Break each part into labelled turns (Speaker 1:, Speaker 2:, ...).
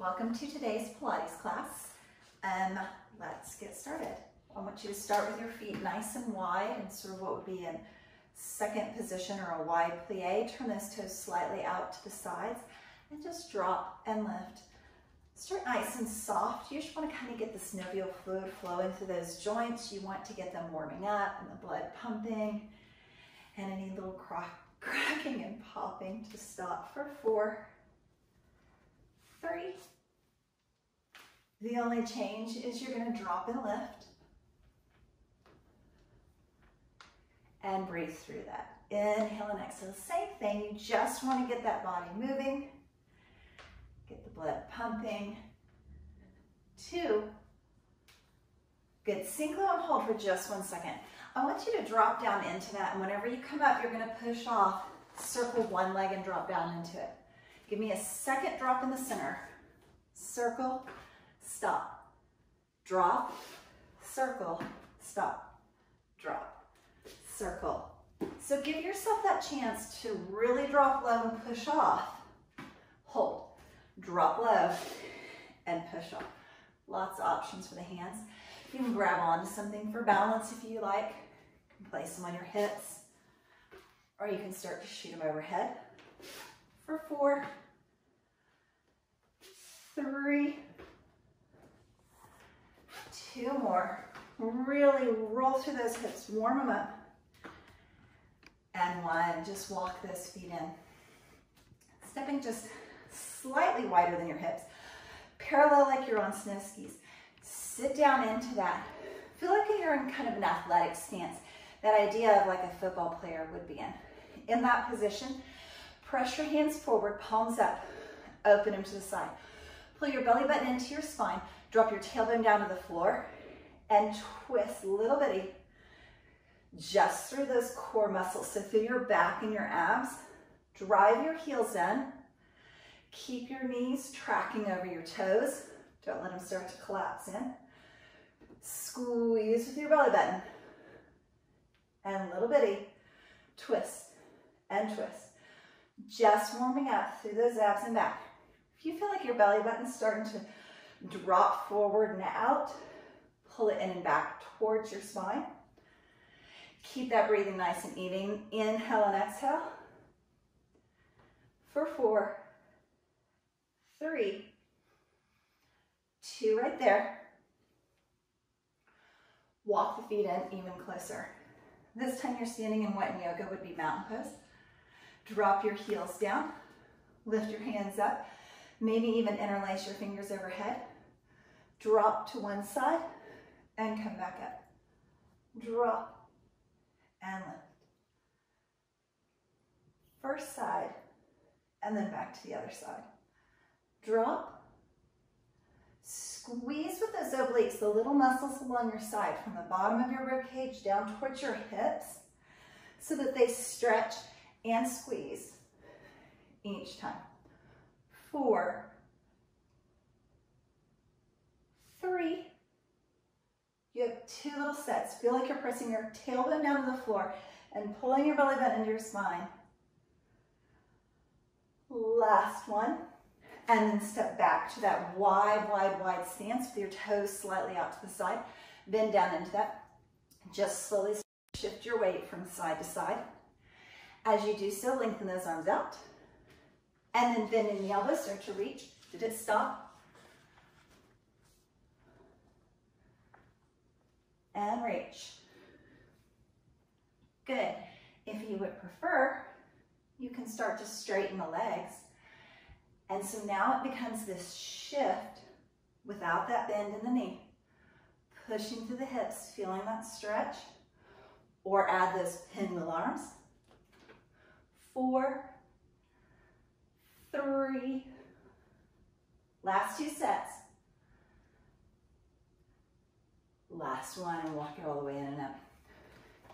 Speaker 1: Welcome to today's Pilates class. Um, let's get started. I want you to start with your feet nice and wide and sort of what would be in second position or a wide plie. Turn those toes slightly out to the sides and just drop and lift. Start nice and soft. You just want to kind of get the synovial fluid flowing through those joints. You want to get them warming up and the blood pumping and any little crack, cracking and popping to stop for four, three. The only change is you're gonna drop and lift. And breathe through that. Inhale and exhale, same thing. You just wanna get that body moving. Get the blood pumping. Two. Good, sink low and hold for just one second. I want you to drop down into that, and whenever you come up, you're gonna push off, circle one leg and drop down into it. Give me a second drop in the center. Circle, stop, drop, circle, stop, drop, circle. So give yourself that chance to really drop low and push off. Hold, drop low, and push off. Lots of options for the hands. You can grab onto something for balance if you like. You can place them on your hips, or you can start to shoot them overhead for four, three, two more. Really roll through those hips, warm them up. And one, just walk those feet in. Stepping just slightly wider than your hips, parallel like you're on snow skis. Sit down into that. Feel like you're in kind of an athletic stance. That idea of like a football player would be in. In that position, press your hands forward, palms up, open them to the side. Pull your belly button into your spine, drop your tailbone down to the floor, and twist little bitty just through those core muscles. So through your back and your abs, drive your heels in. Keep your knees tracking over your toes. Don't let them start to collapse in. Squeeze with your belly button. And little bitty, twist and twist. Just warming up through those abs and back. If you feel like your belly button's starting to drop forward and out, pull it in and back towards your spine. Keep that breathing nice and even. Inhale and exhale. For four, three, two right there. Walk the feet in even closer. This time you're standing in what in yoga would be mountain pose. Drop your heels down, lift your hands up, maybe even interlace your fingers overhead. Drop to one side and come back up. Drop and lift. First side and then back to the other side. Drop, squeeze with those obliques, the little muscles along your side from the bottom of your rib cage down towards your hips so that they stretch and squeeze each time. Four, three, you have two little sets. Feel like you're pressing your tailbone down to the floor and pulling your belly button into your spine. Last one. And then step back to that wide, wide, wide stance with your toes slightly out to the side. Bend down into that. Just slowly shift your weight from side to side. As you do so, lengthen those arms out. And then bend in the elbows, start to reach. Did it stop? And reach. Good. If you would prefer, you can start to straighten the legs. And so now it becomes this shift without that bend in the knee. Pushing through the hips, feeling that stretch. Or add those pinwheel arms. Four, three, last two sets. Last one, and walk it all the way in and up.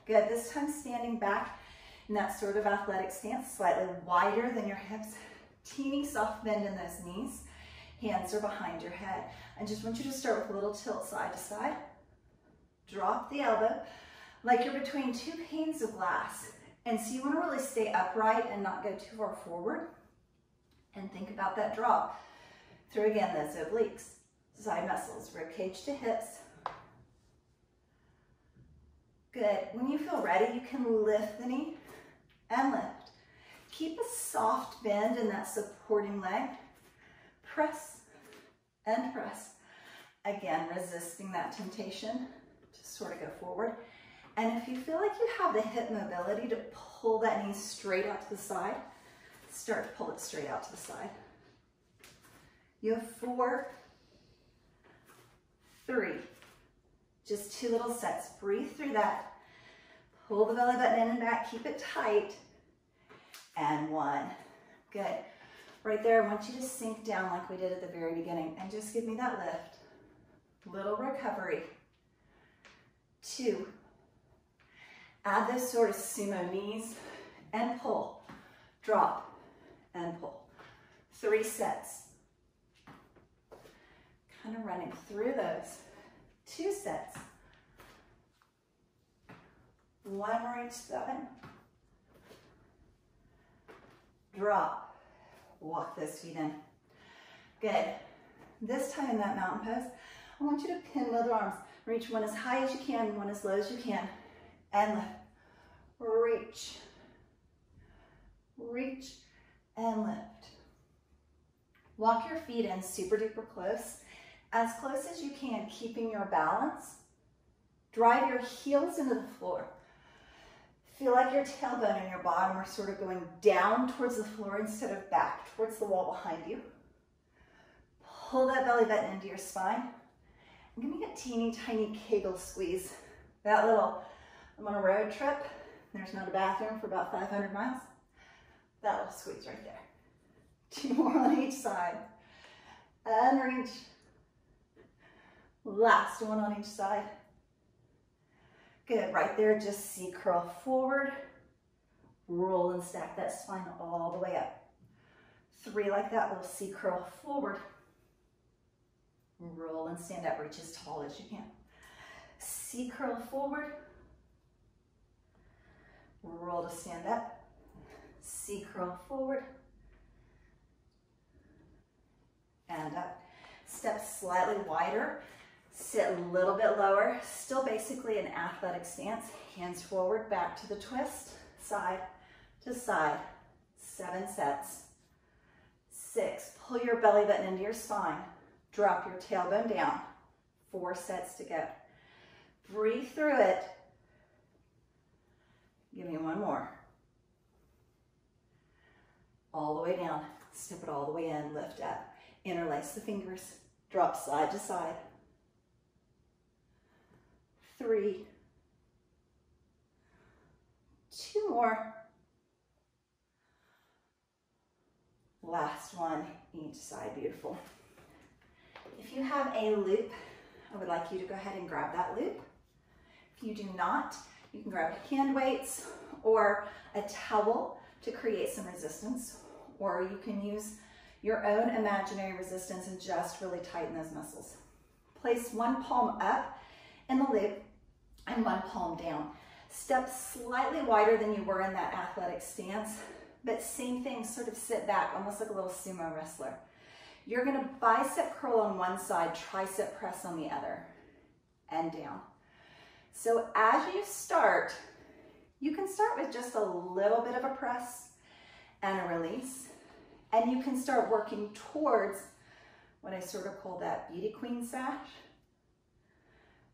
Speaker 1: Good, this time standing back in that sort of athletic stance, slightly wider than your hips, teeny soft bend in those knees. Hands are behind your head. I just want you to start with a little tilt side to side. Drop the elbow like you're between two panes of glass. And so you want to really stay upright and not go too far forward. And think about that drop. through again those obliques, side muscles, rib cage to hips. Good. When you feel ready, you can lift the knee and lift. Keep a soft bend in that supporting leg. Press and press. Again, resisting that temptation to sort of go forward. And if you feel like you have the hip mobility to pull that knee straight out to the side, start to pull it straight out to the side. You have four, three, just two little sets. Breathe through that. Pull the belly button in and back, keep it tight. And one, good. Right there, I want you to sink down like we did at the very beginning and just give me that lift. Little recovery. Two. Add this sort of sumo knees and pull, drop and pull. Three sets. Kind of running through those. Two sets. One more each seven. Drop. Walk those feet in. Good. This time in that mountain pose, I want you to pin both arms. Reach one as high as you can, one as low as you can. And lift. Reach. Reach and lift. Walk your feet in super duper close. As close as you can, keeping your balance. Drive your heels into the floor. Feel like your tailbone and your bottom are sort of going down towards the floor instead of back towards the wall behind you. Pull that belly button into your spine. I'm gonna get teeny tiny kegel squeeze. That little, I'm on a road trip. There's not a bathroom for about 500 miles. That little squeeze right there. Two more on each side. And reach. Last one on each side. Good, right there, just C curl forward, roll and stack that spine all the way up. Three like that, we'll C curl forward, roll and stand up, reach as tall as you can. C curl forward, roll to stand up, C curl forward, and up. Step slightly wider, Sit a little bit lower, still basically an athletic stance. Hands forward, back to the twist, side to side. Seven sets. Six, pull your belly button into your spine. Drop your tailbone down. Four sets to go. Breathe through it. Give me one more. All the way down. Step it all the way in, lift up. Interlace the fingers. Drop side to side three, two more. Last one, each side, beautiful. If you have a loop, I would like you to go ahead and grab that loop. If you do not, you can grab hand weights or a towel to create some resistance, or you can use your own imaginary resistance and just really tighten those muscles. Place one palm up in the loop and one palm down. Step slightly wider than you were in that athletic stance, but same thing, sort of sit back, almost like a little sumo wrestler. You're gonna bicep curl on one side, tricep press on the other, and down. So as you start, you can start with just a little bit of a press and a release, and you can start working towards what I sort of call that beauty queen sash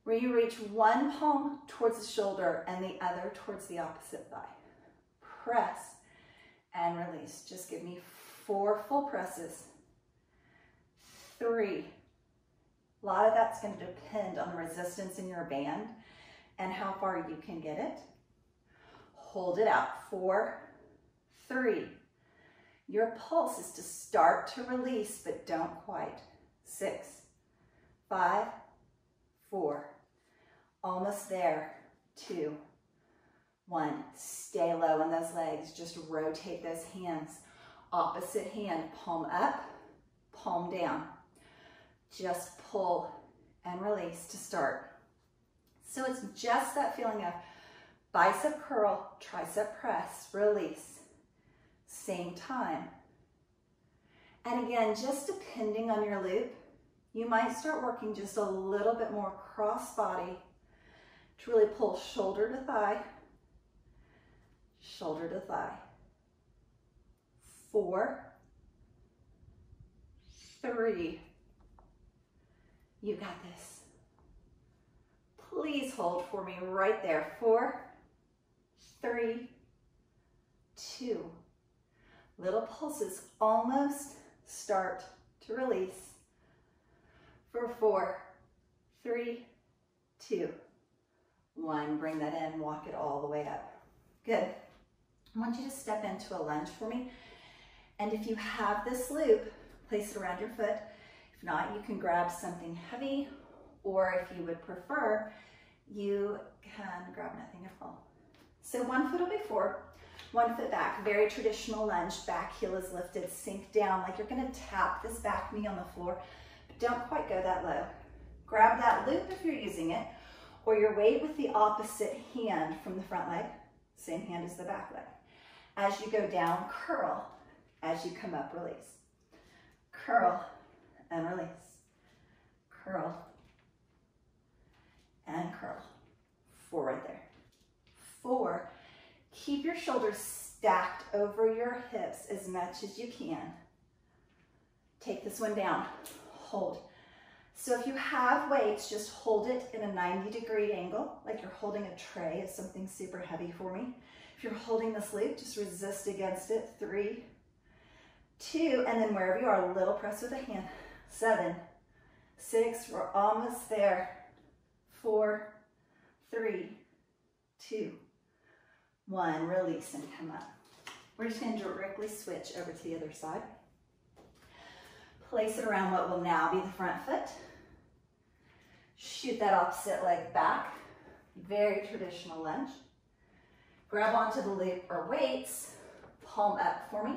Speaker 1: where you reach one palm towards the shoulder and the other towards the opposite thigh. Press and release. Just give me four full presses. Three. A lot of that's going to depend on the resistance in your band and how far you can get it. Hold it out. Four, three. Your pulse is to start to release, but don't quite. Six, five, four, almost there, two, one. Stay low on those legs, just rotate those hands. Opposite hand, palm up, palm down. Just pull and release to start. So it's just that feeling of bicep curl, tricep press, release, same time. And again, just depending on your loop, you might start working just a little bit more cross body to really pull shoulder to thigh, shoulder to thigh. Four, three, you got this. Please hold for me right there. Four, three, two. Little pulses almost start to release. For four, three, two, one. Bring that in, walk it all the way up. Good. I want you to step into a lunge for me. And if you have this loop, place it around your foot. If not, you can grab something heavy, or if you would prefer, you can grab nothing at all. So one foot will be one foot back, very traditional lunge, back heel is lifted, sink down like you're gonna tap this back knee on the floor, but don't quite go that low. Grab that loop if you're using it, or your weight with the opposite hand from the front leg, same hand as the back leg. As you go down, curl. As you come up, release. Curl and release. Curl and curl. Four right there. Four, keep your shoulders stacked over your hips as much as you can. Take this one down, hold. So if you have weights, just hold it in a 90 degree angle, like you're holding a tray of something super heavy for me. If you're holding this loop, just resist against it. Three, two, and then wherever you are, a little press with a hand. Seven, six, we're almost there. Four, three, two, one. Release and come up. We're just gonna directly switch over to the other side. Place it around what will now be the front foot. Shoot that opposite leg back. Very traditional lunge. Grab onto the loop or weights, palm up for me.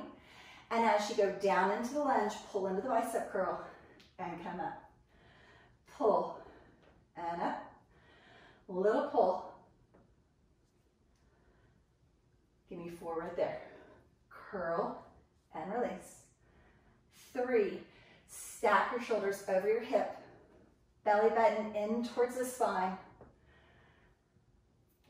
Speaker 1: And as you go down into the lunge, pull into the bicep curl and come up. Pull and up. Little pull. Give me four right there. Curl and release. Three, stack your shoulders over your hip. Belly button in towards the spine.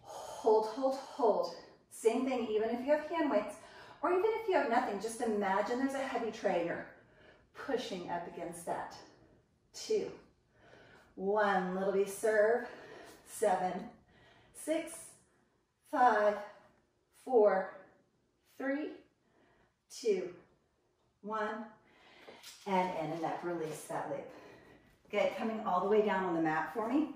Speaker 1: Hold, hold, hold. Same thing, even if you have hand weights, or even if you have nothing, just imagine there's a heavy tray you're pushing up against that. Two, one, little B serve, seven, six, five, four, three, two, one, and in and up, release that loop. Good, coming all the way down on the mat for me.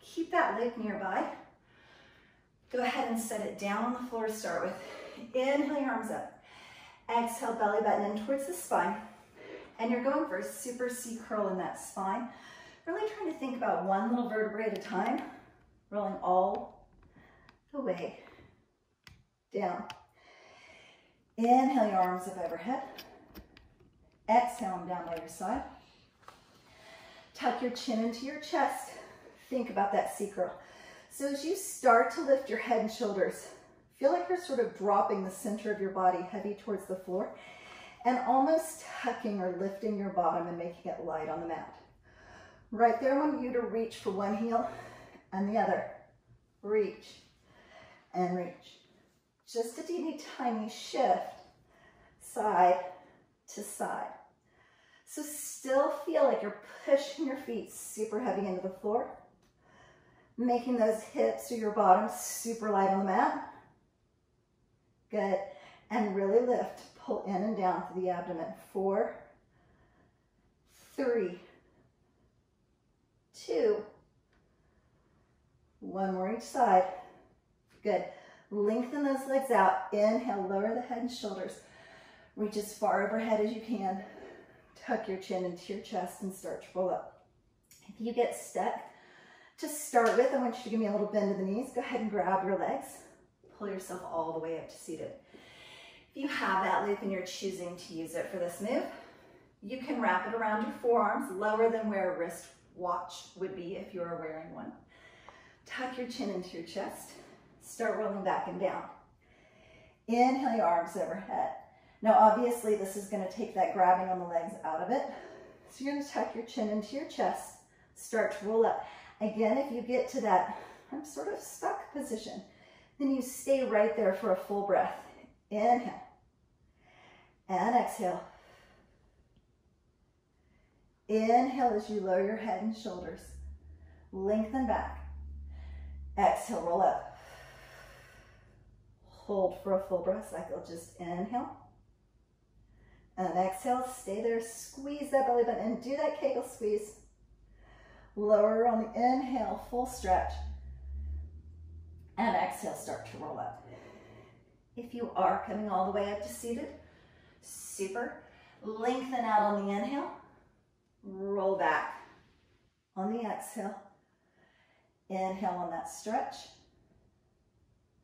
Speaker 1: Keep that leg nearby. Go ahead and set it down on the floor to start with. Inhale your arms up. Exhale, belly button in towards the spine. And you're going for a super C curl in that spine. Really trying to think about one little vertebrae at a time. Rolling all the way down. Inhale your arms up overhead. Exhale them down by your side. Tuck your chin into your chest think about that C curl. So as you start to lift your head and shoulders, feel like you're sort of dropping the center of your body heavy towards the floor and almost tucking or lifting your bottom and making it light on the mat. Right there, I want you to reach for one heel and the other. Reach and reach. Just a teeny tiny shift side to side. So still feel like you're pushing your feet super heavy into the floor making those hips or your bottom super light on the mat. Good. And really lift. Pull in and down through the abdomen. Four, three, two, one more each side. Good. Lengthen those legs out. Inhale, lower the head and shoulders. Reach as far overhead as you can. Tuck your chin into your chest and start to roll up. If you get stuck, to start with, I want you to give me a little bend in the knees. Go ahead and grab your legs. Pull yourself all the way up to seated. If you have that loop and you're choosing to use it for this move, you can wrap it around your forearms, lower than where a wrist watch would be if you were wearing one. Tuck your chin into your chest. Start rolling back and down. Inhale your arms overhead. Now, obviously, this is gonna take that grabbing on the legs out of it. So you're gonna tuck your chin into your chest, start to roll up. Again, if you get to that, I'm sort of stuck position, then you stay right there for a full breath. Inhale and exhale. Inhale as you lower your head and shoulders. Lengthen back. Exhale, roll up. Hold for a full breath cycle. Just inhale. And exhale, stay there. Squeeze that belly button and do that Kegel squeeze. Lower on the inhale, full stretch. And exhale, start to roll up. If you are coming all the way up to seated, super. Lengthen out on the inhale. Roll back on the exhale. Inhale on that stretch.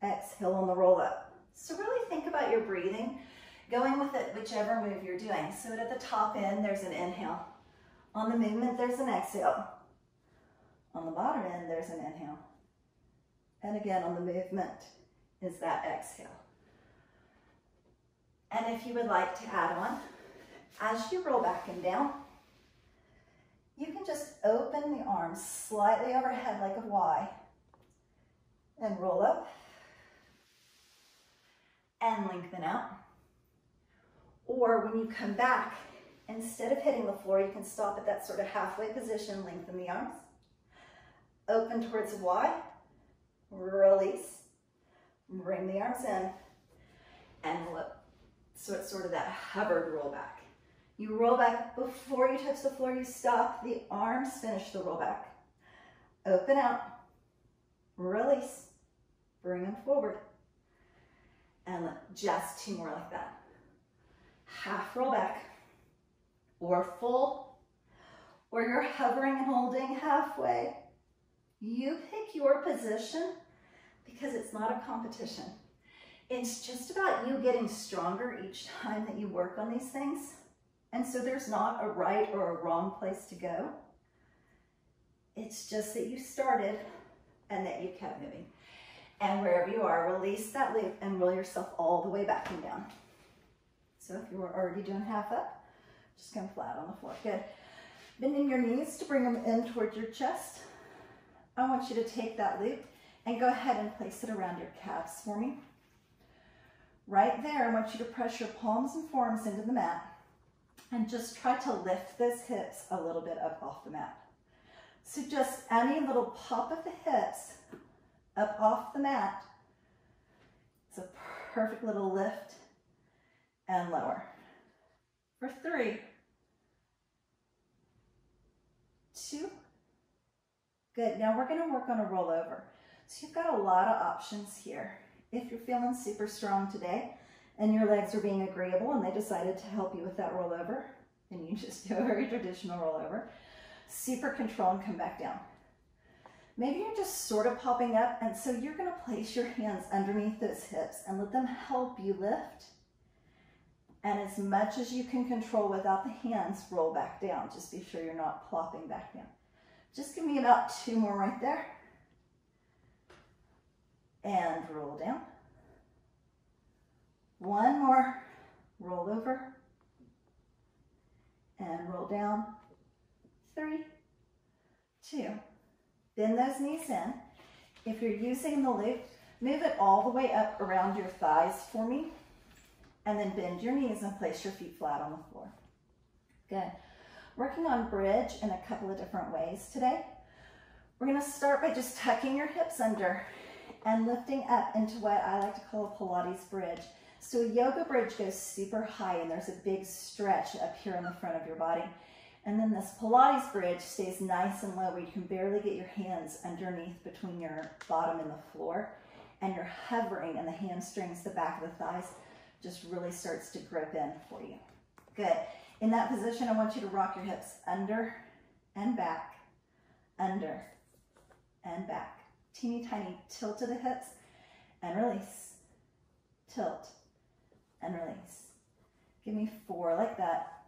Speaker 1: Exhale on the roll up. So really think about your breathing, going with it whichever move you're doing. So at the top end, there's an inhale. On the movement, there's an exhale. On the bottom end, there's an inhale. And again, on the movement is that exhale. And if you would like to add on, as you roll back and down, you can just open the arms slightly overhead like a Y and roll up and lengthen out. Or when you come back, instead of hitting the floor, you can stop at that sort of halfway position, lengthen the arms, open towards Y, release, bring the arms in, and look. So it's sort of that hovered roll back. You roll back before you touch the floor, you stop, the arms finish the roll back. Open out, release, bring them forward. And just two more like that. Half roll back, or full, or you're hovering and holding halfway. You pick your position because it's not a competition. It's just about you getting stronger each time that you work on these things. And so there's not a right or a wrong place to go. It's just that you started and that you kept moving. And wherever you are, release that loop and roll yourself all the way back and down. So if you were already doing half up, just come flat on the floor. Good. Bending your knees to bring them in towards your chest. I want you to take that loop and go ahead and place it around your calves for me. Right there, I want you to press your palms and forearms into the mat and just try to lift those hips a little bit up off the mat. So just any little pop of the hips up off the mat. It's a perfect little lift and lower. For three, two, good. Now we're gonna work on a rollover. So you've got a lot of options here. If you're feeling super strong today, and your legs are being agreeable and they decided to help you with that rollover and you just do a very traditional rollover, super control and come back down. Maybe you're just sort of popping up and so you're gonna place your hands underneath those hips and let them help you lift. And as much as you can control without the hands, roll back down. Just be sure you're not plopping back down. Just give me about two more right there. And roll down. One more, roll over, and roll down. Three, two. Bend those knees in. If you're using the loop, move it all the way up around your thighs for me, and then bend your knees and place your feet flat on the floor. Good. Working on bridge in a couple of different ways today. We're gonna start by just tucking your hips under and lifting up into what I like to call a Pilates bridge. So a yoga bridge goes super high and there's a big stretch up here in the front of your body. And then this Pilates bridge stays nice and low where you can barely get your hands underneath between your bottom and the floor. And you're hovering and the hamstrings, the back of the thighs, just really starts to grip in for you. Good. In that position, I want you to rock your hips under and back, under and back. Teeny tiny tilt to the hips and release, tilt, and release. Give me four like that.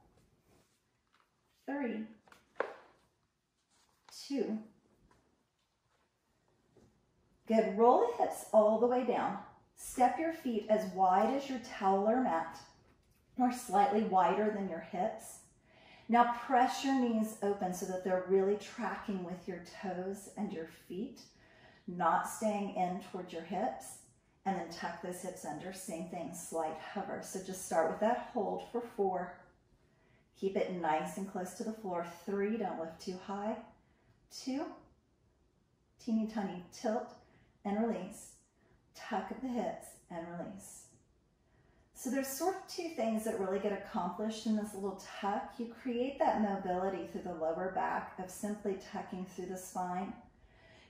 Speaker 1: Three, two. Good, roll the hips all the way down. Step your feet as wide as your towel or mat. or slightly wider than your hips. Now press your knees open so that they're really tracking with your toes and your feet, not staying in towards your hips. And then tuck those hips under. Same thing, slight hover. So just start with that hold for four. Keep it nice and close to the floor. Three, don't lift too high. Two, teeny tiny tilt and release. Tuck the hips and release. So there's sort of two things that really get accomplished in this little tuck. You create that mobility through the lower back of simply tucking through the spine.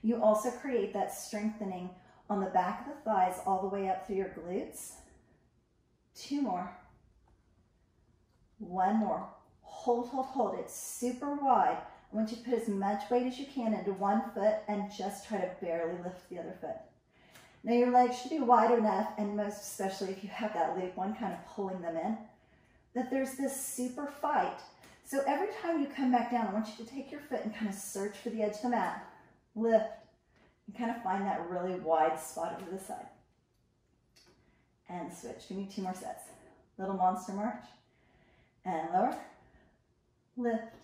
Speaker 1: You also create that strengthening on the back of the thighs all the way up through your glutes. Two more. One more. Hold, hold, hold. It's super wide. I want you to put as much weight as you can into one foot and just try to barely lift the other foot. Now your legs should be wide enough, and most especially if you have that loop one kind of pulling them in, that there's this super fight. So every time you come back down, I want you to take your foot and kind of search for the edge of the mat. Lift, and kind of find that really wide spot over the side. And switch. Give me two more sets. Little monster march. And lower. Lift.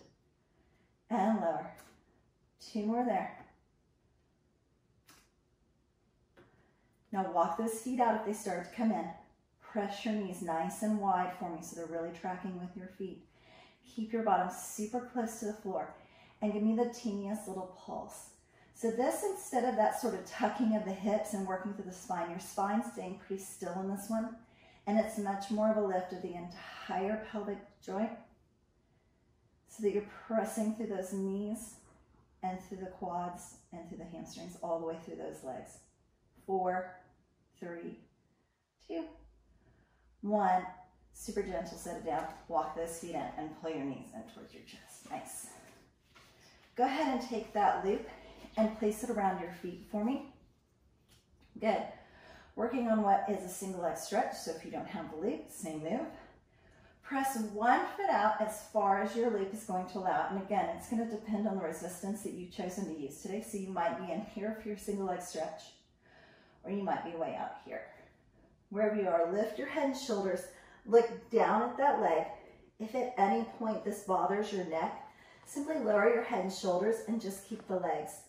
Speaker 1: And lower. Two more there. Now walk those feet out if they start to come in. Press your knees nice and wide for me so they're really tracking with your feet. Keep your bottom super close to the floor and give me the teeniest little pulse. So this, instead of that sort of tucking of the hips and working through the spine, your spine's staying pretty still in this one. And it's much more of a lift of the entire pelvic joint so that you're pressing through those knees and through the quads and through the hamstrings all the way through those legs. Four, three, two, one. Super gentle, set it down. Walk those feet in and pull your knees in towards your chest. Nice. Go ahead and take that loop and place it around your feet for me. Good. Working on what is a single leg stretch, so if you don't have the loop, same move. Press one foot out as far as your loop is going to allow. And again, it's going to depend on the resistance that you've chosen to use today. So you might be in here for your single leg stretch or you might be way out here. Wherever you are, lift your head and shoulders, look down at that leg. If at any point this bothers your neck, simply lower your head and shoulders and just keep the legs.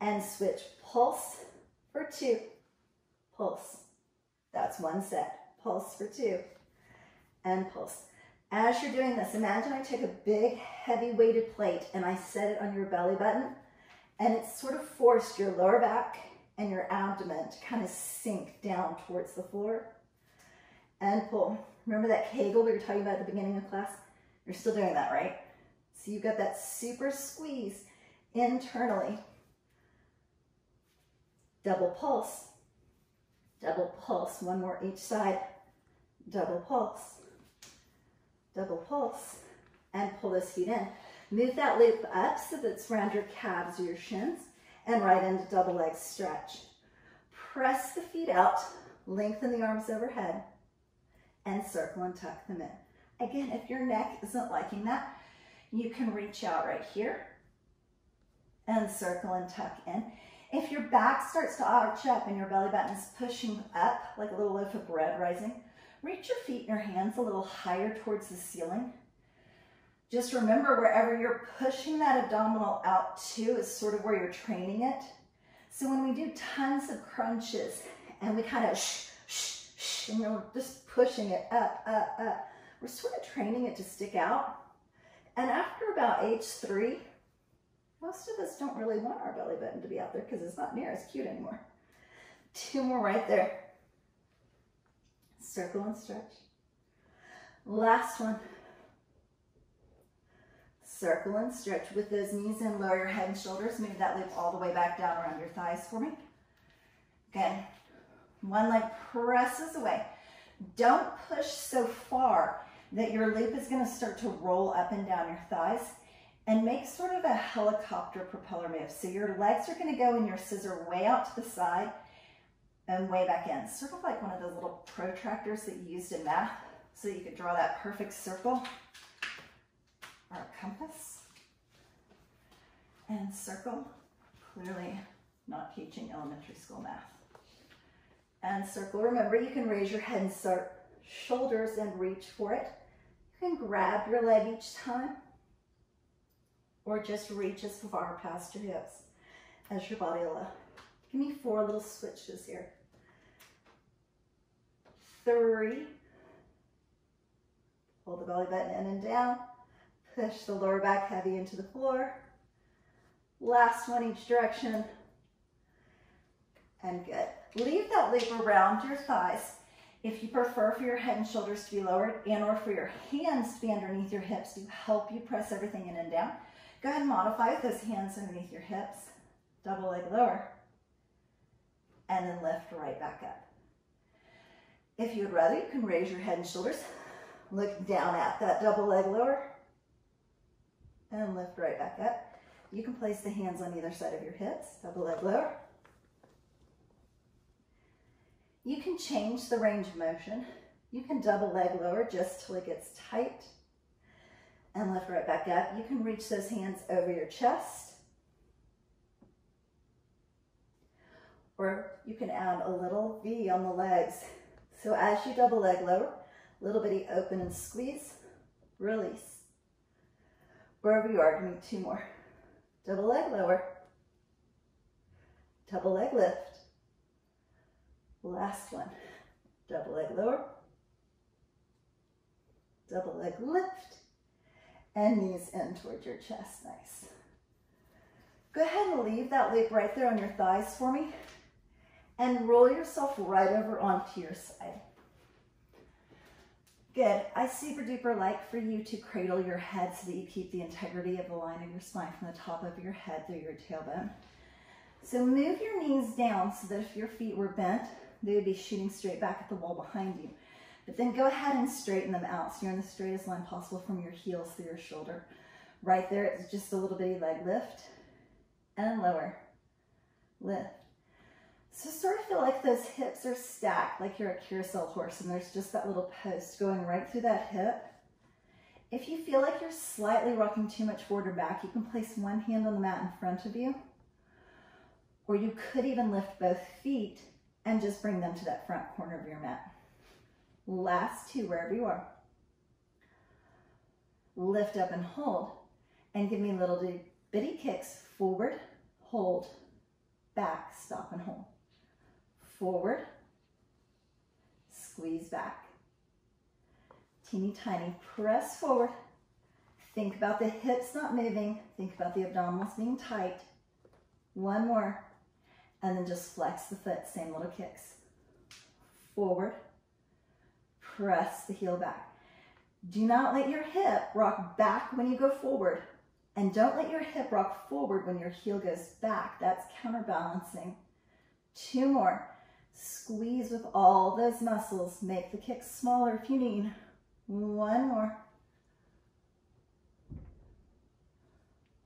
Speaker 1: And switch pulse for two, pulse. That's one set. Pulse for two, and pulse. As you're doing this, imagine I take a big, heavy weighted plate and I set it on your belly button and it's sort of forced your lower back and your abdomen to kind of sink down towards the floor and pull. Remember that Kegel we were talking about at the beginning of class? You're still doing that, right? So you've got that super squeeze internally. Double pulse, double pulse, one more each side, double pulse, double pulse, and pull those feet in. Move that loop up so that it's around your calves or your shins and right into double leg stretch. Press the feet out, lengthen the arms overhead, and circle and tuck them in. Again, if your neck isn't liking that, you can reach out right here and circle and tuck in. If your back starts to arch up and your belly button is pushing up like a little loaf of bread rising, reach your feet and your hands a little higher towards the ceiling just remember wherever you're pushing that abdominal out to is sort of where you're training it. So when we do tons of crunches and we kind of shh, shh, shh, and we're just pushing it up, up, up, we're sort of training it to stick out. And after about age three, most of us don't really want our belly button to be out there because it's not near as cute anymore. Two more right there. Circle and stretch. Last one circle and stretch with those knees in, lower your head and shoulders, move that loop all the way back down around your thighs for me. Again, one leg presses away. Don't push so far that your loop is gonna start to roll up and down your thighs and make sort of a helicopter propeller move. So your legs are gonna go in your scissor way out to the side and way back in. Sort of like one of those little protractors that you used in math so you could draw that perfect circle our compass and circle, clearly not teaching elementary school math. And circle, remember you can raise your head and start shoulders and reach for it. You can grab your leg each time or just reach as far past your hips as your body allows. Give me four little switches here. Three. Pull the belly button in and down. Push the lower back heavy into the floor. Last one each direction. And good. Leave that loop around your thighs. If you prefer for your head and shoulders to be lowered and or for your hands to be underneath your hips to help you press everything in and down, go ahead and modify with those hands underneath your hips. Double leg lower. And then lift right back up. If you would rather, you can raise your head and shoulders. Look down at that double leg lower. And lift right back up. You can place the hands on either side of your hips. Double leg lower. You can change the range of motion. You can double leg lower just till it gets tight and lift right back up. You can reach those hands over your chest. Or you can add a little V on the legs. So as you double leg lower, little bitty open and squeeze, release. Wherever you are, give me two more. Double leg lower, double leg lift, Last one. Double leg lower. Double leg lift. And knees in towards your chest. Nice. Go ahead and leave that loop right there on your thighs for me. And roll yourself right over onto your side. Good. I super duper like for you to cradle your head so that you keep the integrity of the line of your spine from the top of your head through your tailbone. So move your knees down so that if your feet were bent, they would be shooting straight back at the wall behind you. But then go ahead and straighten them out so you're in the straightest line possible from your heels through your shoulder. Right there, it's just a little bitty leg lift and lower, lift. So sort of feel like those hips are stacked like you're a carousel horse and there's just that little post going right through that hip. If you feel like you're slightly rocking too much forward or back, you can place one hand on the mat in front of you, or you could even lift both feet and just bring them to that front corner of your mat. Last two, wherever you are. Lift up and hold, and give me little bitty kicks. Forward, hold, back, stop and hold. Forward, squeeze back. Teeny tiny, press forward. Think about the hips not moving. Think about the abdominals being tight. One more and then just flex the foot, same little kicks. Forward, press the heel back. Do not let your hip rock back when you go forward, and don't let your hip rock forward when your heel goes back. That's counterbalancing. Two more. Squeeze with all those muscles. Make the kick smaller if you need. One more.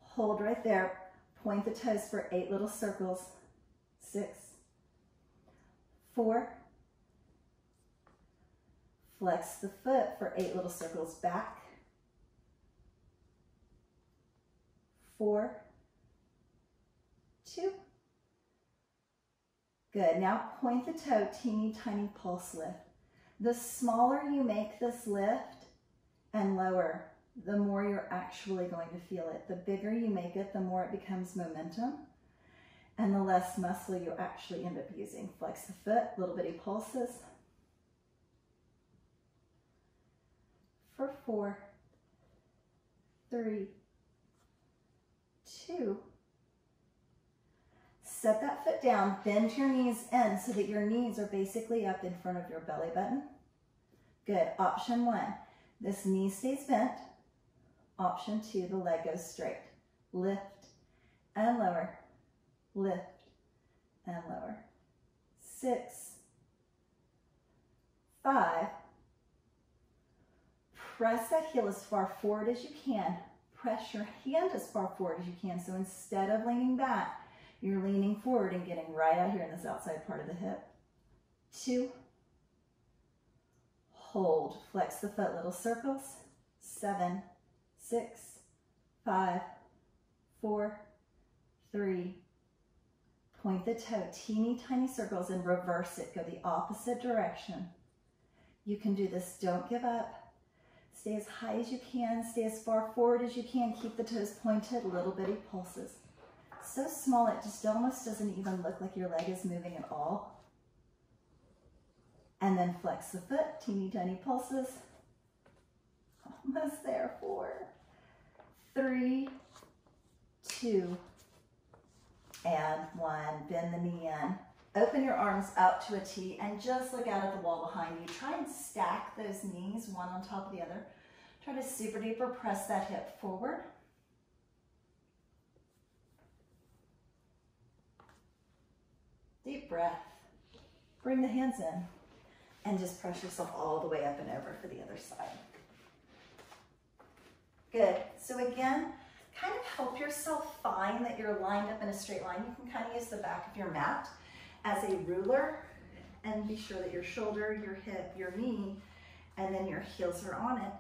Speaker 1: Hold right there. Point the toes for eight little circles six, four. Flex the foot for eight little circles back. Four, two. Good, now point the toe, teeny tiny pulse lift. The smaller you make this lift and lower, the more you're actually going to feel it. The bigger you make it, the more it becomes momentum and the less muscle you actually end up using. Flex the foot, little bitty pulses. For four, three, two. Set that foot down, bend your knees in so that your knees are basically up in front of your belly button. Good, option one, this knee stays bent. Option two, the leg goes straight. Lift and lower lift, and lower. Six, five, press that heel as far forward as you can. Press your hand as far forward as you can. So instead of leaning back, you're leaning forward and getting right out here in this outside part of the hip. Two, hold, flex the foot, little circles. Seven, six, five, four, three, Point the toe, teeny tiny circles and reverse it. Go the opposite direction. You can do this. Don't give up. Stay as high as you can. Stay as far forward as you can. Keep the toes pointed. Little bitty pulses. So small it just almost doesn't even look like your leg is moving at all. And then flex the foot. Teeny tiny pulses. Almost there. Four, three, two, and one. Bend the knee in. Open your arms out to a T and just look out at the wall behind you. Try and stack those knees one on top of the other. Try to super duper press that hip forward. Deep breath. Bring the hands in and just press yourself all the way up and over for the other side. Good. So again, kind of help yourself find that you're lined up in a straight line. You can kind of use the back of your mat as a ruler and be sure that your shoulder, your hip, your knee, and then your heels are on it.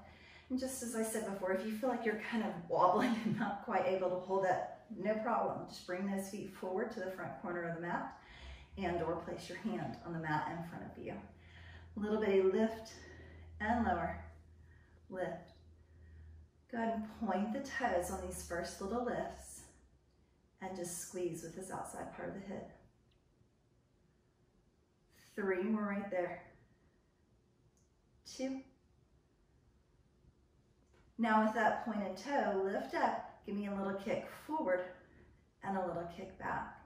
Speaker 1: And just as I said before, if you feel like you're kind of wobbling and not quite able to hold it, no problem. Just bring those feet forward to the front corner of the mat and or place your hand on the mat in front of you. A little bitty lift and lower, lift. Go ahead and point the toes on these first little lifts and just squeeze with this outside part of the hip. Three more right there. Two. Now with that pointed toe, lift up, give me a little kick forward and a little kick back.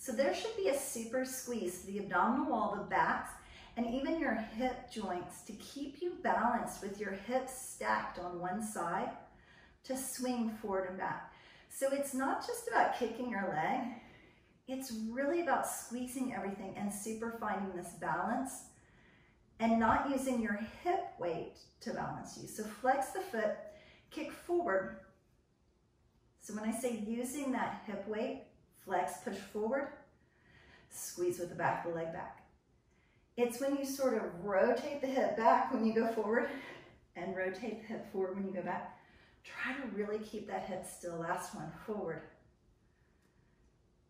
Speaker 1: So there should be a super squeeze to the abdominal wall, the backs, and even your hip joints to keep you balanced with your hips stacked on one side to swing forward and back. So it's not just about kicking your leg, it's really about squeezing everything and super finding this balance and not using your hip weight to balance you. So flex the foot, kick forward. So when I say using that hip weight, flex, push forward, squeeze with the back of the leg back. It's when you sort of rotate the hip back when you go forward and rotate the hip forward when you go back. Try to really keep that hip still. Last one, forward,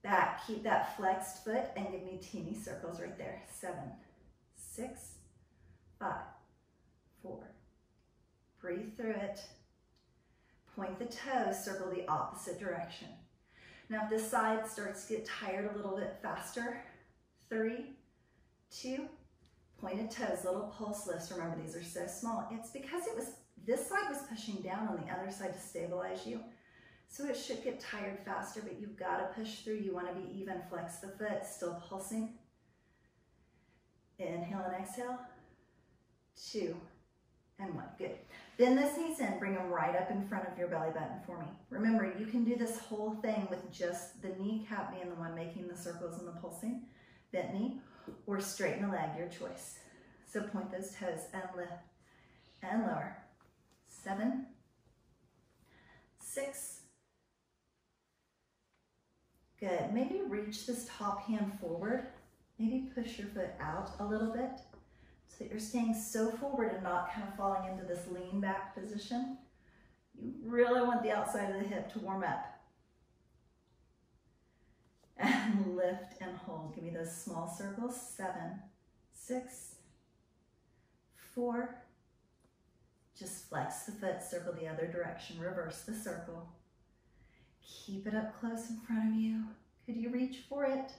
Speaker 1: back. Keep that flexed foot and give me teeny circles right there. Seven, six, five, four. Breathe through it. Point the toes, circle the opposite direction. Now if this side starts to get tired a little bit faster, three, two, pointed toes, little pulse lifts. Remember, these are so small. It's because it was, this side was pushing down on the other side to stabilize you. So it should get tired faster, but you've got to push through. You want to be even. Flex the foot, still pulsing. Inhale and exhale. Two and one. Good. Bend those knees in. Bring them right up in front of your belly button for me. Remember, you can do this whole thing with just the kneecap being the one making the circles and the pulsing. Bent knee or straighten the leg, your choice. So point those toes and lift and lower. Seven, six, Good. Maybe reach this top hand forward. Maybe push your foot out a little bit so that you're staying so forward and not kind of falling into this lean back position. You really want the outside of the hip to warm up. And lift and hold. Give me those small circles. Seven, six, four. Just flex the foot, circle the other direction, reverse the circle. Keep it up close in front of you. Could you reach for it?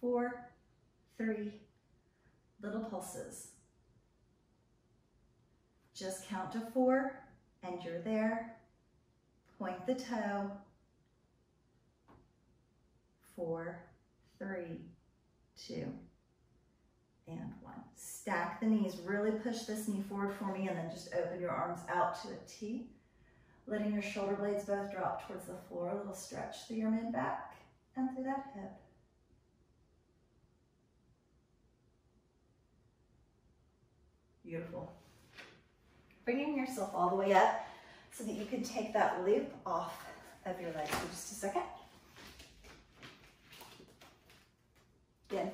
Speaker 1: Four, three, little pulses. Just count to four and you're there. Point the toe. Four, three, two, and one. Stack the knees. Really push this knee forward for me and then just open your arms out to a T. Letting your shoulder blades both drop towards the floor. A little stretch through your mid-back and through that hip. Beautiful. Bringing yourself all the way up so that you can take that loop off of your leg for just a second. Again,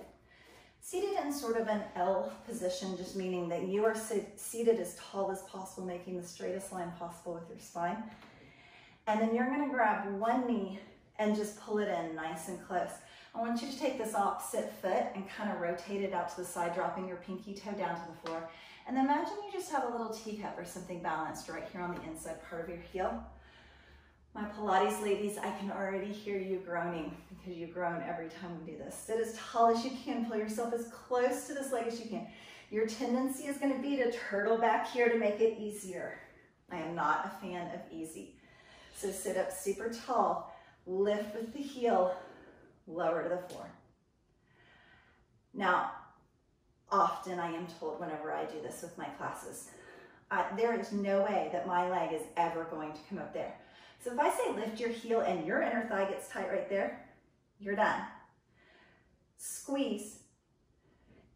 Speaker 1: seated in sort of an L position, just meaning that you are seated as tall as possible, making the straightest line possible with your spine. And then you're gonna grab one knee and just pull it in nice and close. I want you to take this opposite foot and kind of rotate it out to the side, dropping your pinky toe down to the floor. And imagine you just have a little teacup or something balanced right here on the inside part of your heel. My Pilates ladies, I can already hear you groaning because you groan every time we do this. Sit as tall as you can, pull yourself as close to this leg as you can. Your tendency is gonna be to turtle back here to make it easier. I am not a fan of easy. So sit up super tall, lift with the heel, lower to the floor. Now, often I am told whenever I do this with my classes, uh, there is no way that my leg is ever going to come up there. So if I say lift your heel and your inner thigh gets tight right there, you're done. Squeeze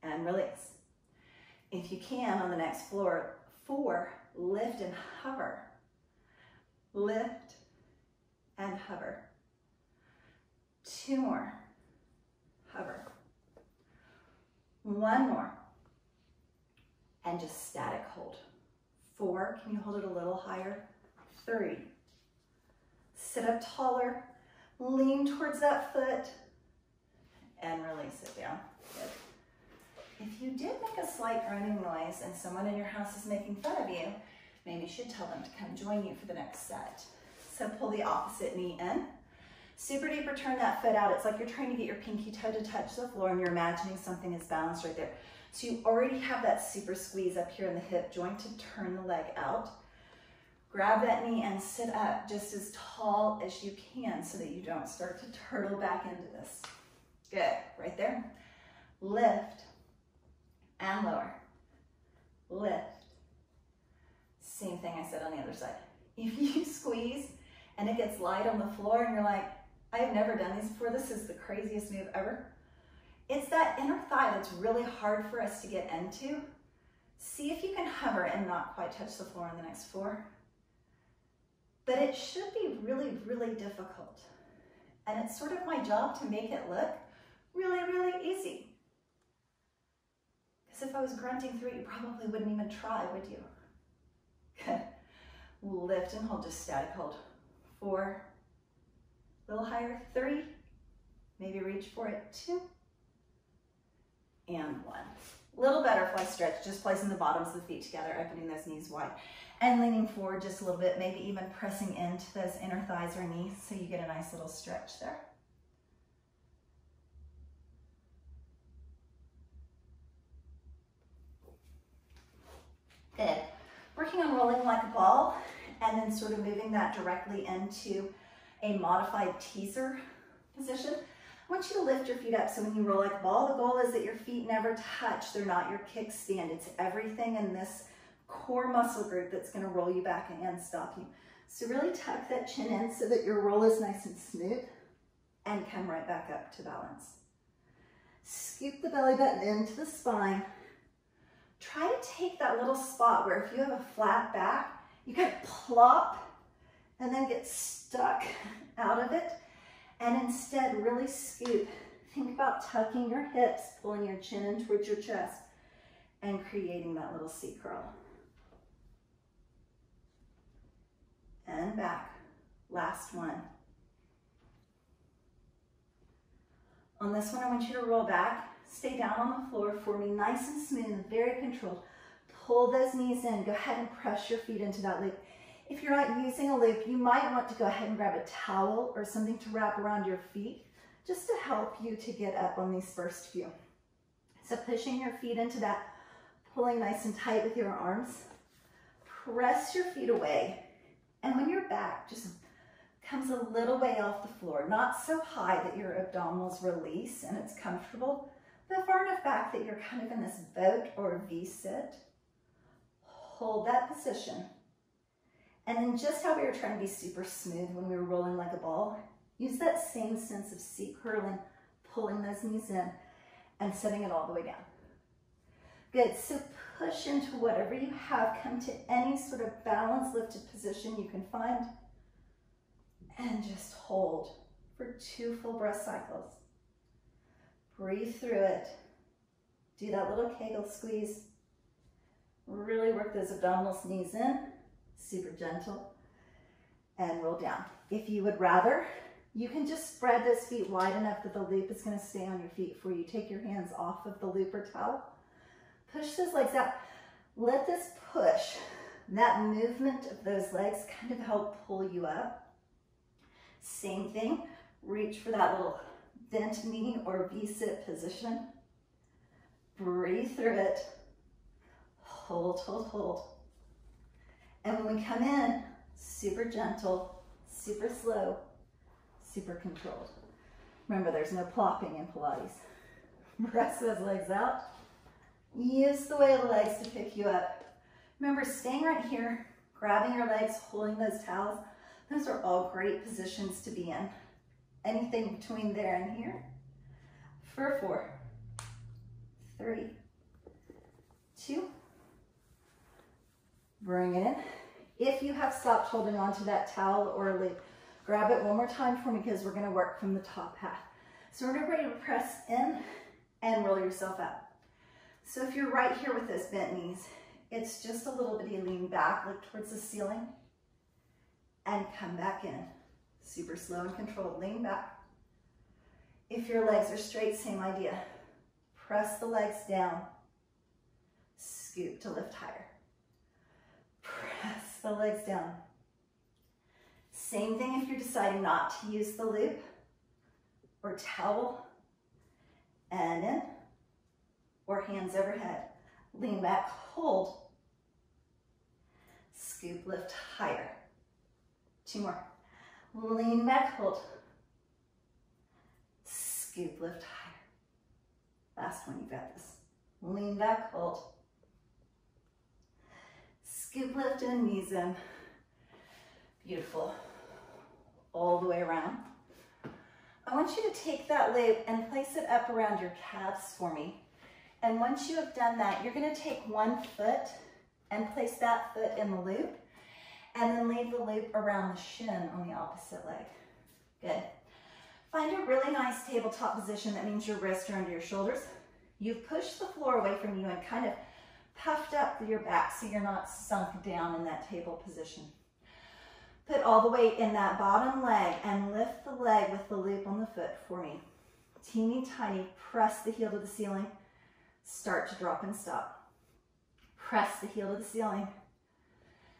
Speaker 1: and release. If you can on the next floor, four, lift and hover. Lift and hover. Two more, hover. One more, and just static hold. Four, can you hold it a little higher? Three, sit up taller, lean towards that foot, and release it down. Good. If you did make a slight groaning noise and someone in your house is making fun of you, maybe you should tell them to come join you for the next set. So pull the opposite knee in. Super duper turn that foot out. It's like you're trying to get your pinky toe to touch the floor and you're imagining something is balanced right there. So you already have that super squeeze up here in the hip joint to turn the leg out. Grab that knee and sit up just as tall as you can so that you don't start to turtle back into this. Good, right there. Lift and lower. Lift. Same thing I said on the other side. If you squeeze and it gets light on the floor and you're like, I have never done these before, this is the craziest move ever. It's that inner thigh that's really hard for us to get into. See if you can hover and not quite touch the floor on the next floor. But it should be really, really difficult. And it's sort of my job to make it look really, really easy. Because if I was grunting through it, you probably wouldn't even try, would you? Good. Lift and hold, just static hold. Four, little higher, three, maybe reach for it, two, and one. Little butterfly stretch, just placing the bottoms of the feet together, opening those knees wide and leaning forward just a little bit, maybe even pressing into those inner thighs or knees so you get a nice little stretch there. Good. Working on rolling like a ball and then sort of moving that directly into a modified teaser position. I want you to lift your feet up so when you roll like a ball, the goal is that your feet never touch. They're not your kickstand. It's everything in this core muscle group that's gonna roll you back and stop you. So really tuck that chin in so that your roll is nice and smooth and come right back up to balance. Scoop the belly button into the spine. Try to take that little spot where if you have a flat back, you can plop and then get stuck out of it. And instead really scoop. Think about tucking your hips, pulling your chin in towards your chest and creating that little C curl. and back. Last one. On this one, I want you to roll back, stay down on the floor for me, nice and smooth very controlled. Pull those knees in. Go ahead and press your feet into that loop. If you're not using a loop, you might want to go ahead and grab a towel or something to wrap around your feet just to help you to get up on these first few. So pushing your feet into that, pulling nice and tight with your arms. Press your feet away and when your back just comes a little way off the floor, not so high that your abdominals release and it's comfortable, but far enough back that you're kind of in this boat or V-sit, hold that position. And then just how we were trying to be super smooth when we were rolling like a ball, use that same sense of C curling, pulling those knees in and setting it all the way down. Good, so push into whatever you have. Come to any sort of balance lifted position you can find. And just hold for two full breath cycles. Breathe through it. Do that little kegel squeeze. Really work those abdominals, knees in, super gentle, and roll down. If you would rather, You can just spread those feet wide enough that the loop is gonna stay on your feet for you take your hands off of the loop or towel. Push those legs out. Let this push, that movement of those legs kind of help pull you up. Same thing, reach for that little bent knee or V-sit position. Breathe through it. Hold, hold, hold. And when we come in, super gentle, super slow, super controlled. Remember, there's no plopping in Pilates. Press those legs out. Use the weight of the legs to pick you up. Remember, staying right here, grabbing your legs, holding those towels, those are all great positions to be in. Anything between there and here for four, three, two, bring it in. If you have stopped holding on to that towel or loop, grab it one more time for me because we're gonna work from the top half. So we're gonna to press in and roll yourself up. So if you're right here with those bent knees, it's just a little bitty lean back, look towards the ceiling, and come back in. Super slow and controlled, lean back. If your legs are straight, same idea. Press the legs down, scoop to lift higher. Press the legs down. Same thing if you're deciding not to use the loop or towel and in or hands overhead. Lean back, hold. Scoop, lift higher. Two more. Lean back, hold. Scoop, lift higher. Last one, you got this. Lean back, hold. Scoop, lift, and knees in. Beautiful. All the way around. I want you to take that loop and place it up around your calves for me. And once you have done that, you're gonna take one foot and place that foot in the loop and then leave the loop around the shin on the opposite leg. Good. Find a really nice tabletop position. That means your wrists are under your shoulders. You've pushed the floor away from you and kind of puffed up your back so you're not sunk down in that table position. Put all the weight in that bottom leg and lift the leg with the loop on the foot for me. Teeny tiny, press the heel to the ceiling. Start to drop and stop. Press the heel to the ceiling.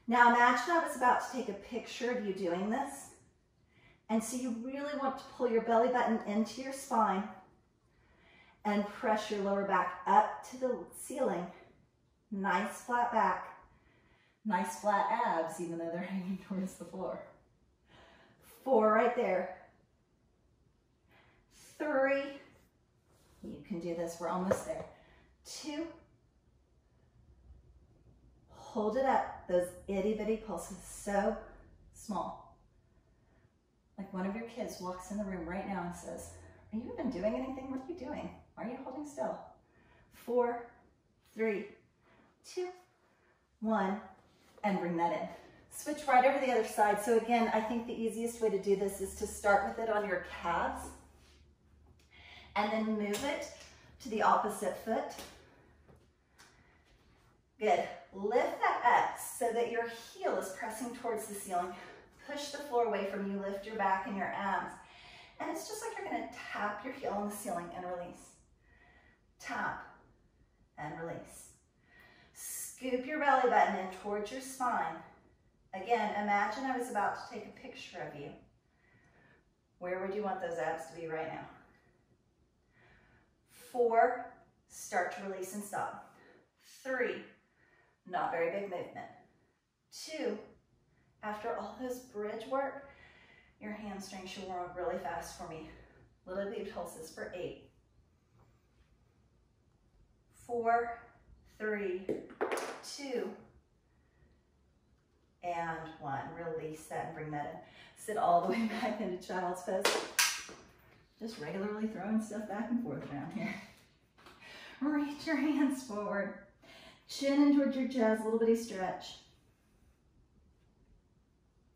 Speaker 1: Now imagine I was about to take a picture of you doing this. And so you really want to pull your belly button into your spine and press your lower back up to the ceiling. Nice flat back. Nice flat abs, even though they're hanging towards the floor. Four right there. Three. You can do this. We're almost there. Two. Hold it up. Those itty bitty pulses, so small. Like one of your kids walks in the room right now and says, are you even doing anything? What are you doing? Why Are you holding still? Four, three, two, one, and bring that in. Switch right over the other side. So again, I think the easiest way to do this is to start with it on your calves and then move it to the opposite foot. Good. Lift that up so that your heel is pressing towards the ceiling. Push the floor away from you. Lift your back and your abs. And it's just like you're going to tap your heel on the ceiling and release. Tap and release. Scoop your belly button in towards your spine. Again, imagine I was about to take a picture of you. Where would you want those abs to be right now? Four, start to release and stop. Three, not very big movement. Two, after all this bridge work, your hamstrings should warm up really fast for me. Little deep pulses for eight. Four, three, two, and one. Release that and bring that in. Sit all the way back into child's pose. Just regularly throwing stuff back and forth around here. Reach your hands forward. Chin in towards your chest, a little bitty stretch.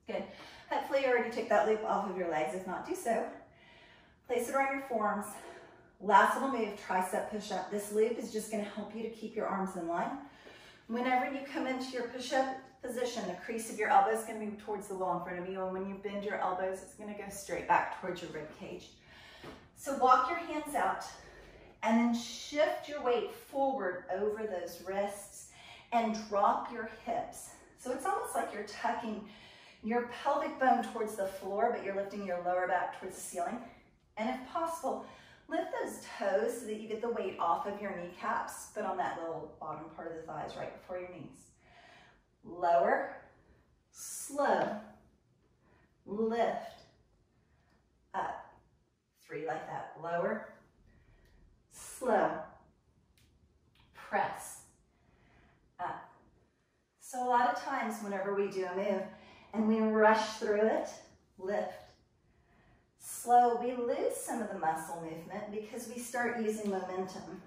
Speaker 1: Good. Hopefully you already took that loop off of your legs. If not, do so. Place it around your forearms. Last little move, tricep push up. This loop is just gonna help you to keep your arms in line. Whenever you come into your push-up position, the crease of your elbow is going to be towards the wall in front of you. And when you bend your elbows, it's going to go straight back towards your rib cage. So walk your hands out and then shift your weight forward over those wrists and drop your hips. So it's almost like you're tucking your pelvic bone towards the floor, but you're lifting your lower back towards the ceiling. And if possible, lift those toes so that you get the weight off of your kneecaps, but on that little bottom part of the thighs right before your knees. Lower, slow, lift, up. Three like that. Lower, slow, press, up. So a lot of times whenever we do a move and we rush through it, lift, slow, we lose some of the muscle movement because we start using momentum,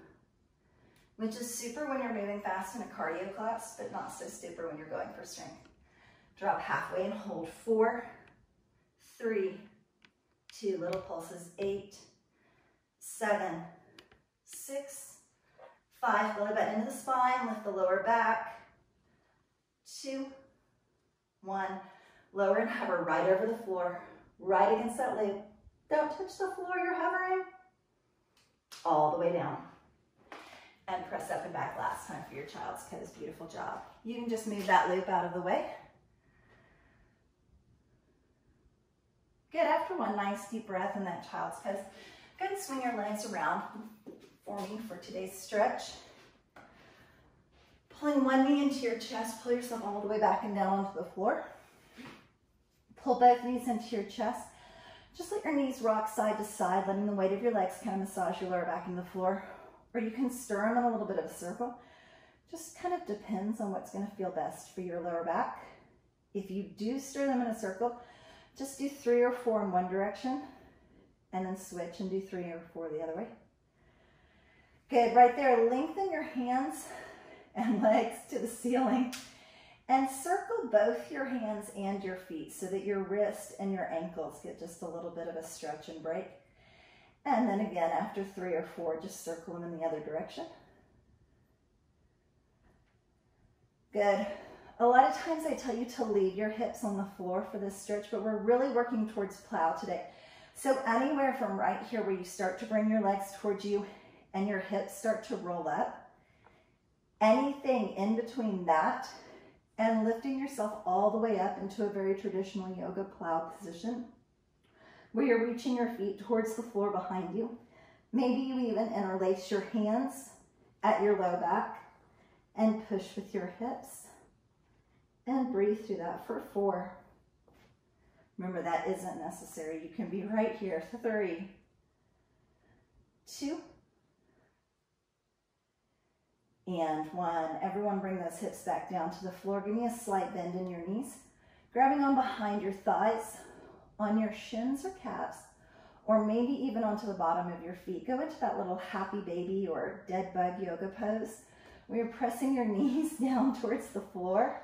Speaker 1: which is super when you're moving fast in a cardio class, but not so super when you're going for strength. Drop halfway and hold. Four, three, two, little pulses. Eight, seven, six, five, belly button into the spine, lift the lower back, two, one, lower and hover right over the floor, right against that loop. Don't touch the floor, you're hovering. All the way down. And press up and back last time for your child's pose. Beautiful job. You can just move that loop out of the way. Good, after one nice deep breath in that child's pose, go and swing your legs around for me for today's stretch. Pulling one knee into your chest, pull yourself all the way back and down onto the floor. Pull both knees into your chest. Just let your knees rock side to side, letting the weight of your legs kind of massage your lower back into the floor. Or you can stir them in a little bit of a circle. Just kind of depends on what's gonna feel best for your lower back. If you do stir them in a circle, just do three or four in one direction and then switch and do three or four the other way. Good, right there, lengthen your hands and legs to the ceiling and circle both your hands and your feet so that your wrist and your ankles get just a little bit of a stretch and break. And then again, after three or four, just circle them in the other direction. Good. A lot of times I tell you to leave your hips on the floor for this stretch, but we're really working towards plow today. So anywhere from right here where you start to bring your legs towards you and your hips start to roll up, anything in between that and lifting yourself all the way up into a very traditional yoga plow position where you're reaching your feet towards the floor behind you. Maybe you even interlace your hands at your low back and push with your hips and breathe through that for four. Remember that isn't necessary. You can be right here. Three, two, and one. Everyone bring those hips back down to the floor. Give me a slight bend in your knees. Grabbing on behind your thighs, on your shins or calves, or maybe even onto the bottom of your feet. Go into that little happy baby or dead bug yoga pose where you're pressing your knees down towards the floor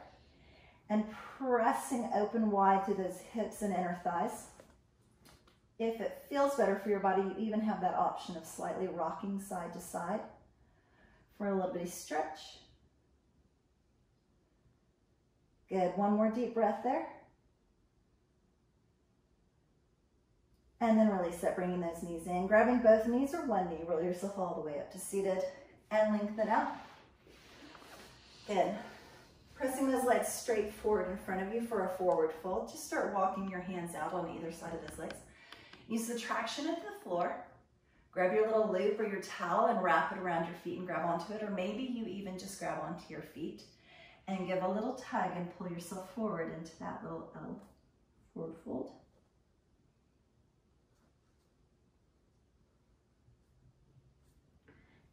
Speaker 1: and pressing open wide through those hips and inner thighs. If it feels better for your body, you even have that option of slightly rocking side to side for a little bit of stretch. Good, one more deep breath there. And then release it, bringing those knees in. Grabbing both knees or one knee, roll yourself all the way up to seated and lengthen out. Good. Pressing those legs straight forward in front of you for a forward fold. Just start walking your hands out on either side of those legs. Use the traction of the floor Grab your little loop or your towel and wrap it around your feet and grab onto it. Or maybe you even just grab onto your feet and give a little tug and pull yourself forward into that little L forward fold.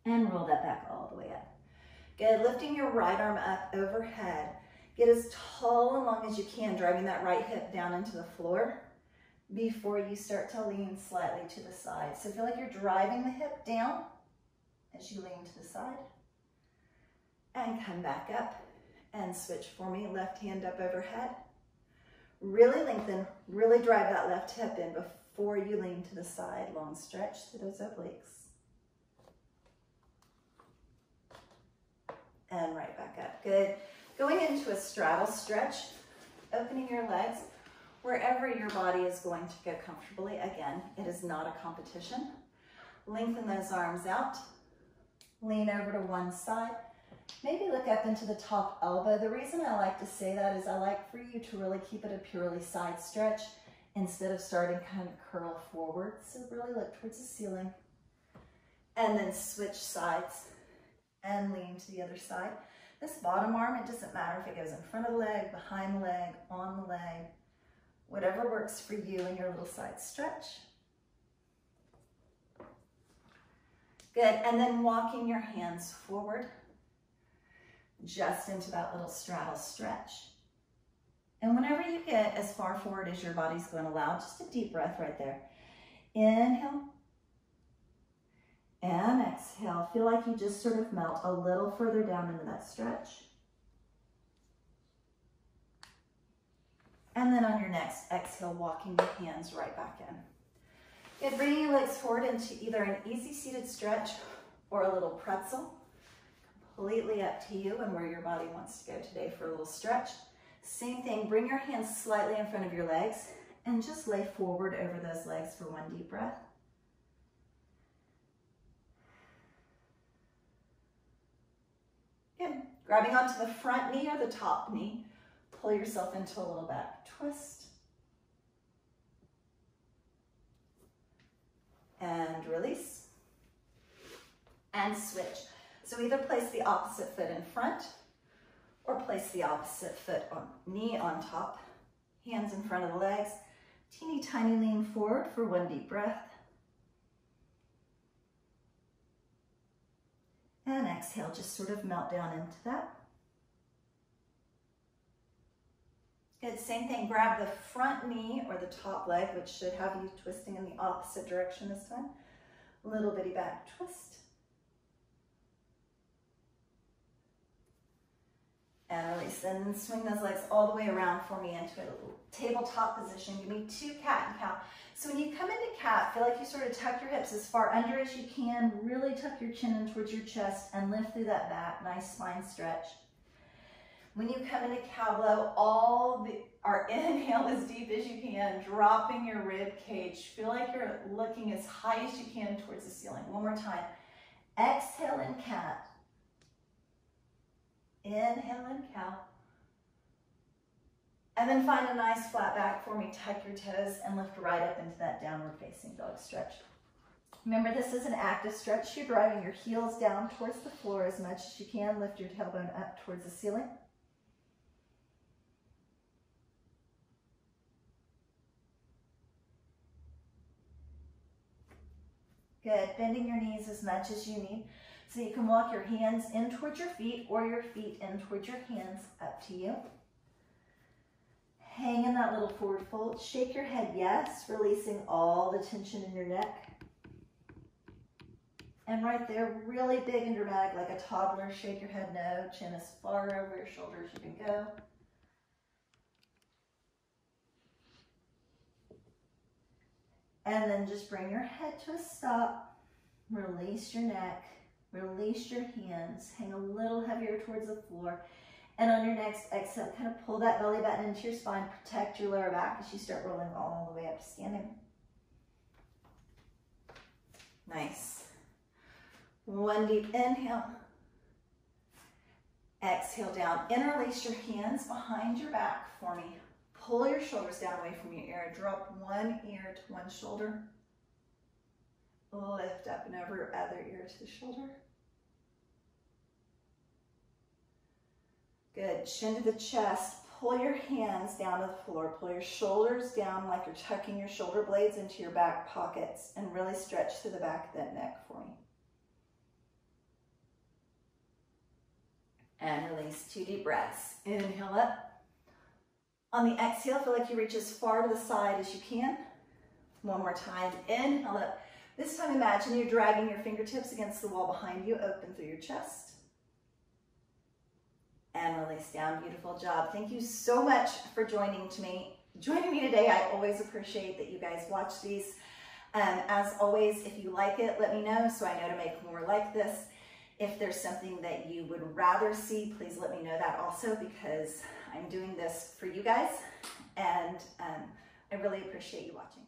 Speaker 1: And roll that back all the way up. Good, lifting your right arm up overhead. Get as tall and long as you can, driving that right hip down into the floor before you start to lean slightly to the side. So feel like you're driving the hip down as you lean to the side. And come back up and switch for me. Left hand up overhead. Really lengthen, really drive that left hip in before you lean to the side. Long stretch through those obliques. And right back up. Good. Going into a straddle stretch, opening your legs wherever your body is going to go comfortably. Again, it is not a competition. Lengthen those arms out. Lean over to one side. Maybe look up into the top elbow. The reason I like to say that is I like for you to really keep it a purely side stretch instead of starting kind of curl forward. So really look towards the ceiling. And then switch sides and lean to the other side. This bottom arm, it doesn't matter if it goes in front of the leg, behind the leg, on the leg, whatever works for you in your little side stretch. Good, and then walking your hands forward just into that little straddle stretch. And whenever you get as far forward as your body's going to allow, just a deep breath right there. Inhale. And exhale. Feel like you just sort of melt a little further down into that stretch. And then on your next exhale, walking your hands right back in. Good, bringing your legs forward into either an easy seated stretch or a little pretzel. Completely up to you and where your body wants to go today for a little stretch. Same thing, bring your hands slightly in front of your legs and just lay forward over those legs for one deep breath. Good. Grabbing onto the front knee or the top knee, pull yourself into a little back twist. And release. And switch. So either place the opposite foot in front or place the opposite foot on knee on top, hands in front of the legs. Teeny tiny lean forward for one deep breath. And exhale, just sort of melt down into that. Good, same thing, grab the front knee or the top leg, which should have you twisting in the opposite direction this time. Little bitty back twist. And release, and then swing those legs all the way around for me into a little tabletop position. Give me two cat and cow. So when you come into cat, feel like you sort of tuck your hips as far under as you can, really tuck your chin in towards your chest and lift through that back, nice spine stretch. When you come into cowgirl, all the, our inhale as deep as you can, dropping your rib cage. Feel like you're looking as high as you can towards the ceiling. One more time. Exhale in cat. Inhale in cow. And then find a nice flat back for me. Tuck your toes and lift right up into that downward facing dog stretch. Remember, this is an active stretch. You're driving your heels down towards the floor as much as you can. Lift your tailbone up towards the ceiling. Good, bending your knees as much as you need. So you can walk your hands in towards your feet or your feet in towards your hands, up to you. Hang in that little forward fold. Shake your head yes, releasing all the tension in your neck. And right there, really big and dramatic, like a toddler. Shake your head no, chin as far over your shoulders you can go. And then just bring your head to a stop. Release your neck. Release your hands. Hang a little heavier towards the floor. And on your next exhale, kind of pull that belly button into your spine. Protect your lower back as you start rolling all the way up to standing. Nice. One deep inhale. Exhale down. Interlace your hands behind your back for me. Pull your shoulders down away from your ear. Drop one ear to one shoulder. Lift up and over your other ear to the shoulder. Good. Chin to the chest. Pull your hands down to the floor. Pull your shoulders down like you're tucking your shoulder blades into your back pockets and really stretch to the back of that neck for me. And release two deep breaths. Inhale up. On the exhale, feel like you reach as far to the side as you can. One more time, inhale up. This time imagine you're dragging your fingertips against the wall behind you, open through your chest. And release down, beautiful job. Thank you so much for joining to me. Joining me today, I always appreciate that you guys watch these. Um, as always, if you like it, let me know so I know to make more like this. If there's something that you would rather see, please let me know that also because I'm doing this for you guys and um, I really appreciate you watching.